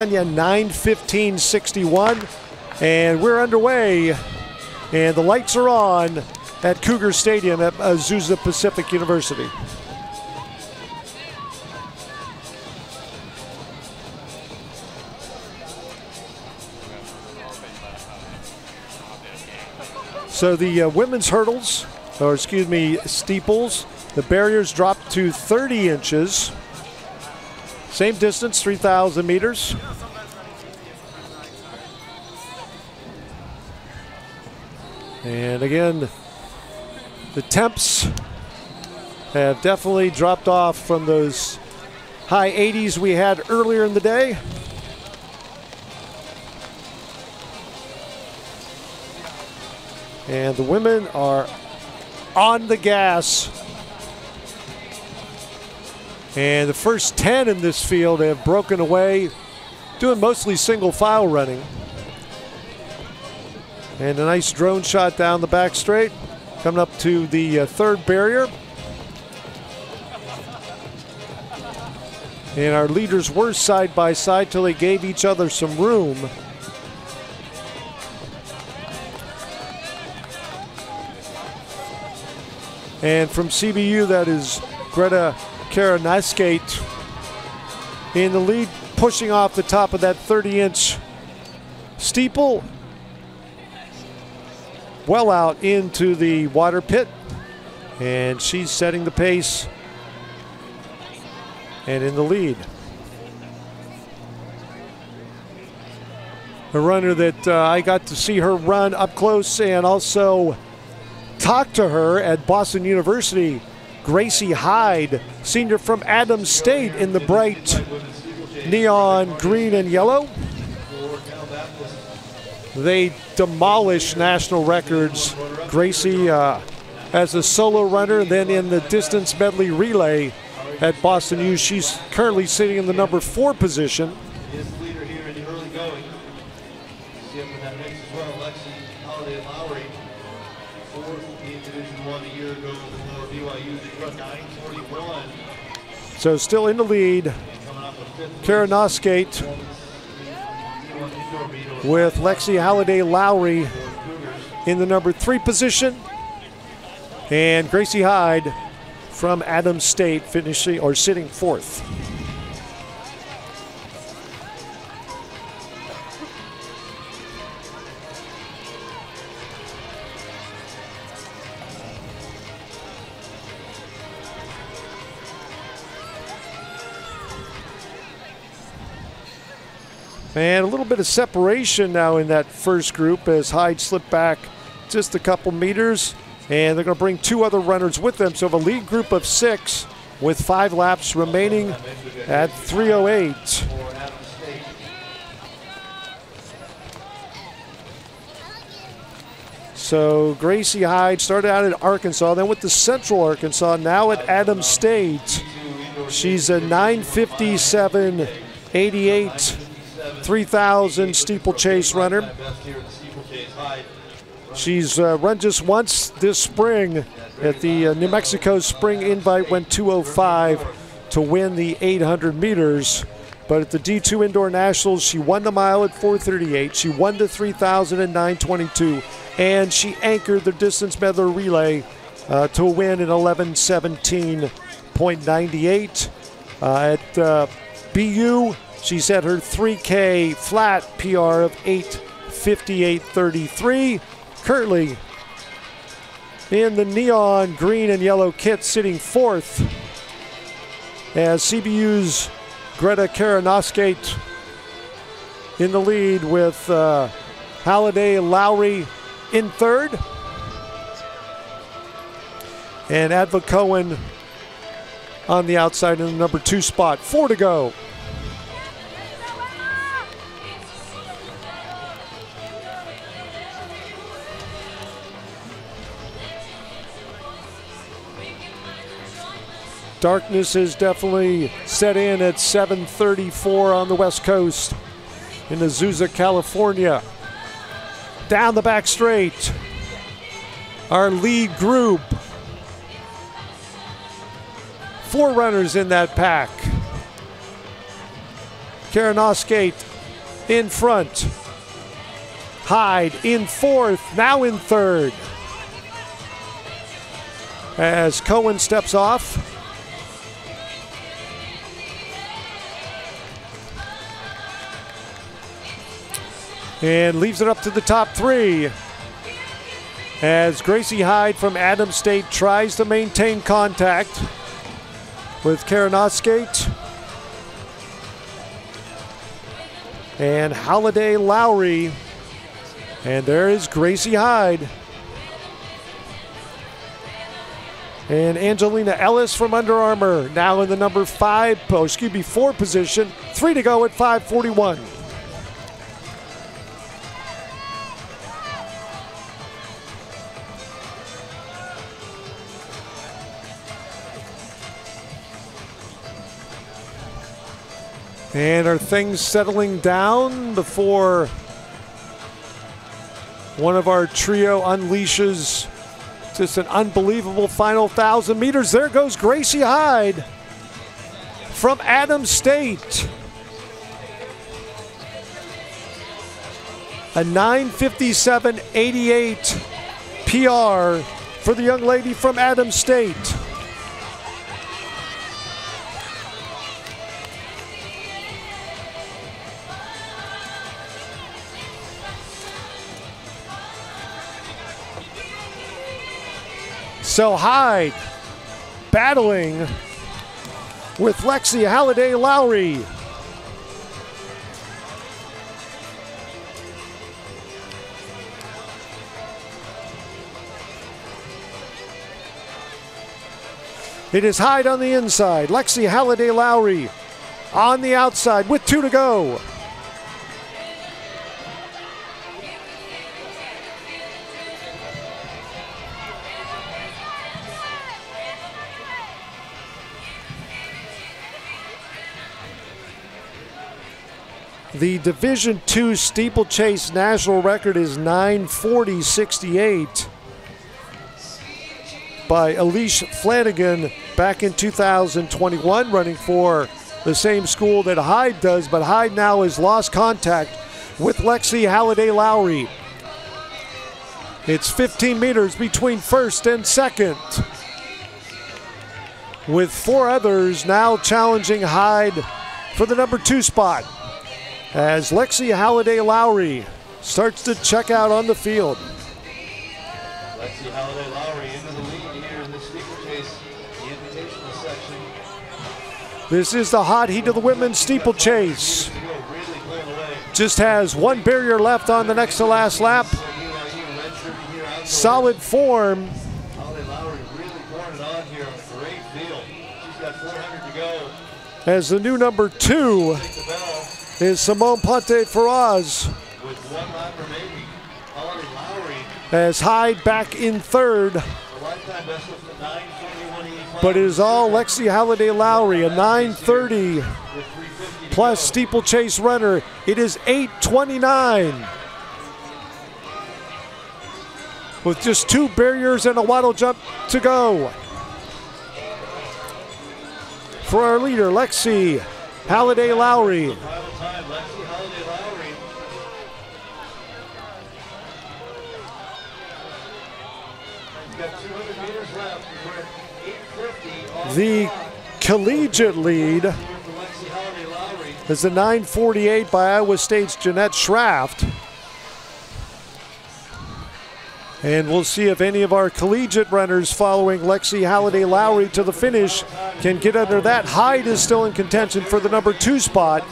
91561 and we're underway and the lights are on at Cougar Stadium at Azusa Pacific University. So the uh, women's hurdles, or excuse me, steeples, the barriers dropped to 30 inches. Same distance, 3,000 meters. And again, the temps have definitely dropped off from those high 80s we had earlier in the day. And the women are on the gas and the first 10 in this field have broken away, doing mostly single file running. And a nice drone shot down the back straight, coming up to the uh, third barrier. And our leaders were side by side till they gave each other some room. And from CBU, that is Greta Karinauskaite in the lead, pushing off the top of that 30 inch steeple. Well out into the water pit. And she's setting the pace and in the lead. A runner that uh, I got to see her run up close and also talk to her at Boston University Gracie Hyde, senior from Adams State in the bright neon green and yellow. They demolish national records. Gracie uh, as a solo runner, then in the distance medley relay at Boston U, she's currently sitting in the number four position. So still in the lead, Karinauskaite with Lexy Halliday Lowry in the number three position. And Gracie Hyde from Adams State finishing or sitting fourth. And a little bit of separation now in that first group as Hyde slipped back just a couple meters. And they're going to bring two other runners with them. So a lead group of six with five laps remaining at 308. So Gracie Hyde started out at Arkansas, then went to Central Arkansas, now at Adams State. She's a 957 88 3000 steeplechase runner. She's uh, run just once this spring at the uh, New Mexico Spring Invite, went 205 to win the 800 meters. But at the D2 Indoor Nationals, she won the mile at 438. She won the 3000 at 922. And she anchored the distance medley relay uh, to a win in 1117.98. Uh, at uh, BU, she set her 3K flat PR of 858.33. Currently in the neon green and yellow kit, sitting fourth as CBU's Greta Karinauskaite in the lead with uh, Halladay-Lowry in third. And Adva Cohen on the outside in the number two spot. Four to go. Darkness is definitely set in at 734 on the west coast in Azusa, California. Down the back straight. Our lead group. Four runners in that pack. Karinauskaite in front. Hyde in fourth, now in third. As Cohen steps off. And leaves it up to the top three. As Gracie Hyde from Adams State tries to maintain contact with Karinauskaite. And Halladay-Lowry. And there is Gracie Hyde. And Angelina Ellis from Under Armour now in the number five, oh, excuse me, four position. Three to go at 541. And are things settling down before one of our trio unleashes just an unbelievable final thousand meters? There goes Gracie Hyde from Adams State. A 957.88 PR for the young lady from Adams State. So Hyde battling with Lexy Halliday Lowry. It is Hyde on the inside. Lexy Halliday Lowry on the outside with two to go. The Division II steeplechase national record is 940.68 by Elise Flanagan back in 2021, running for the same school that Hyde does, but Hyde now has lost contact with Lexy Halliday Lowry. It's 15 meters between first and second. With four others now challenging Hyde for the number two spot as Lexy Halliday Lowry starts to check out on the field. Lexy Halliday Lowry into the lead here in the steeplechase, the invitational section. This is the hot heat of the women's steeplechase. To go, really pulling away. Just has one barrier left on the next to last lap. BYU redshirting here out. Solid form. Halladay-Lowry really pouring it on here. Great field. She's got 400 to go. As the new number two Take the bell is Simone Ponte Faraz. with one lap remaining. Halladay-Lowry, As Hyde back in third. a lifetime best of 941.85. But it is all Lexy Halliday Lowry, a 930 with 350 to plus steeplechase runner. It is 829. With just two barriers and a water jump to go. For our leader, Lexy Halliday Lowry. The collegiate lead is the 948 by Iowa State's Jeanette Schraft. And we'll see if any of our collegiate runners following Lexy Halliday Lowry to the finish can get under that. Hyde is still in contention for the number two spot.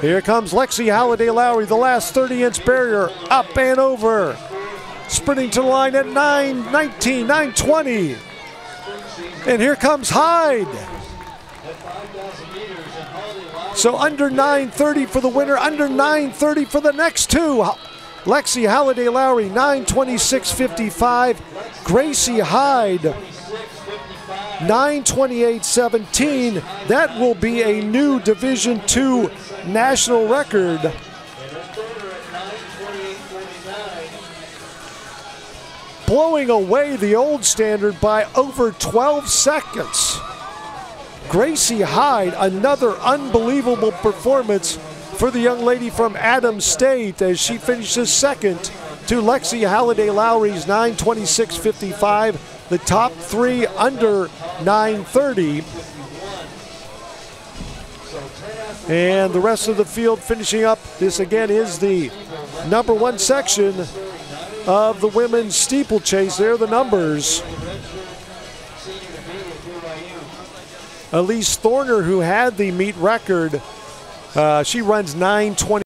Here comes Lexy Halliday Lowry, the last 30 inch barrier, up and over. Sprinting to the line at 919, 920. And here comes Hyde. So under 930 for the winner, under 930 for the next two. Lexy Halliday Lowry, 926.55. Gracie Hyde, 928.17. That will be a new Division II national record. Blowing away the old standard by over 12 seconds. Gracie Hyde, another unbelievable performance for the young lady from Adams State as she finishes second to Lexy Halliday Lowry's 926.55. The top three under 930. And the rest of the field finishing up. This again is the number one section of the women's steeplechase. There the numbers. Elise Thorner, who had the meet record, uh, she runs 920.